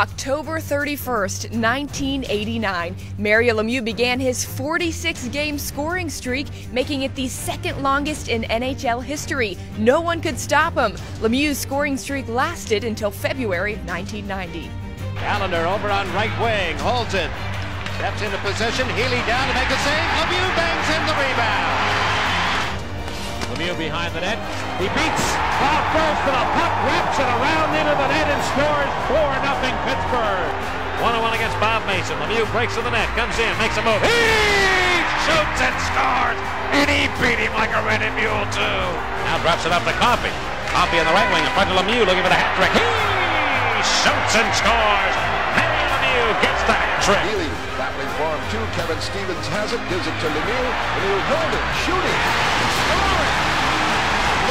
October 31st, 1989, Mario Lemieux began his 46 game scoring streak, making it the second longest in NHL history. No one could stop him. Lemieux's scoring streak lasted until February 1990. Allender over on right wing, holds it, steps into position, Healy down to make a save, Lemieux bangs in the rebound. Lemieux behind the net, he beats Bob goes to the puck, wraps it around into the net and scores 4 nothing Pittsburgh. One on one against Bob Mason. Lemieux breaks to the net, comes in, makes a move. He shoots and scores, and he beat him like a rented mule too. Now drops it up to Coffey. Coffey on the right wing in front of Lemieux looking for the hat trick. He shoots and scores. Manny Lemieux gets the hat trick. Healy battling for him too. Kevin Stevens has it, gives it to Lemieux. Lemieux holding, shooting, scoring.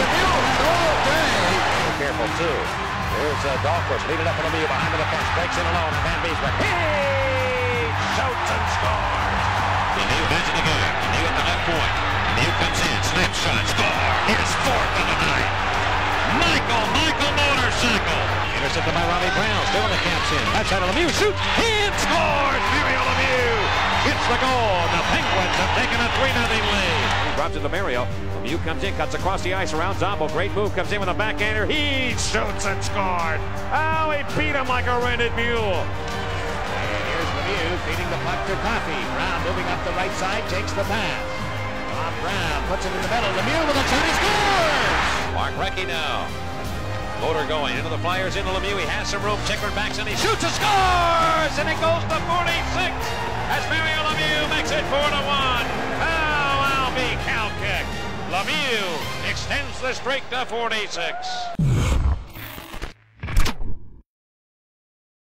Lemieux oh, all day. Careful too. Here's uh, Dahlquist leading up on Lemieux behind the defense. Breaks in alone and Vanbiesbrouck. He shoots and scores. Lemieux heads it again. Lemieux at the left point. Lemieux comes in, snap shot, score. His fourth of the night. Michael, Michael Motorcycle. Intercepted by Robbie Brown. Still in the caps in. That's out of Lemieux. Shoots. And scores. Mario Lemieux Gets the goal. The Penguins have taken a 3 0 lead. Drops it to Mario. Lemieux comes in, cuts across the ice around Zombo. Great move. Comes in with a backhander. He shoots and scored. Oh, he beat him like a rented mule. And here's Lemieux feeding the puck to Coffey. Brown moving up the right side, takes the pass. Bob Brown puts it in the middle. Lemieux with a shot, he scores! Mark Recchi now. Loader going into the Flyers, into Lemieux. He has some room. Tickler backs and he shoots and scores! And it goes to 46 as Mario Lemieux makes it 4 to 1. Lemieux extends the streak to 46.